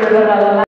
Gracias.